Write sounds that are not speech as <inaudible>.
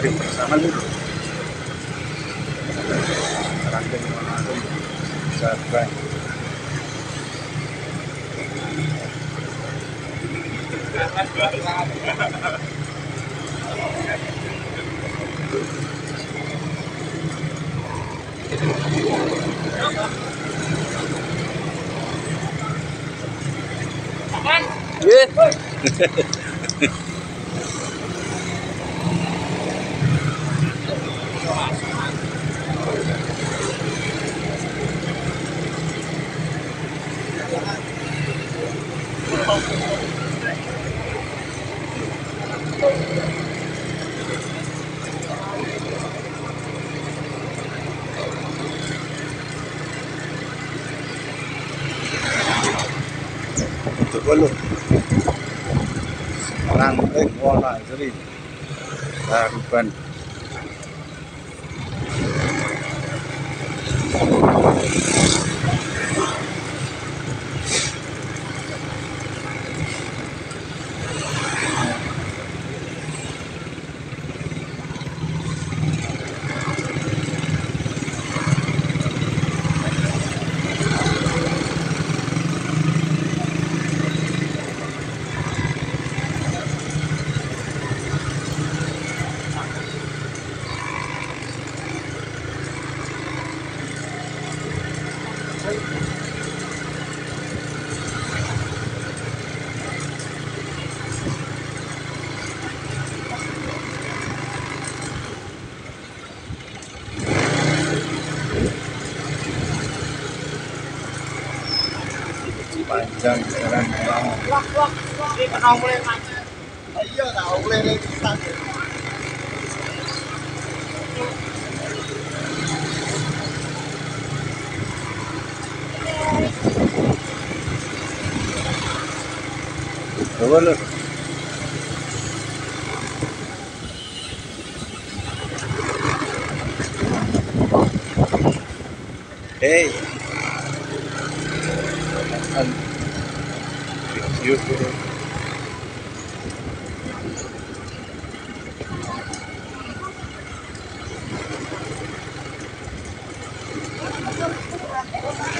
hari bersama dulu ranting menanggung sabar Yeah. <laughs> untuk bolu rantai kuala jadi harapan panjang jalan memang Wah. Ini kenal mulai macet. Iya, tahu mulai dari kita. bolu Hey. and it's useful. Thank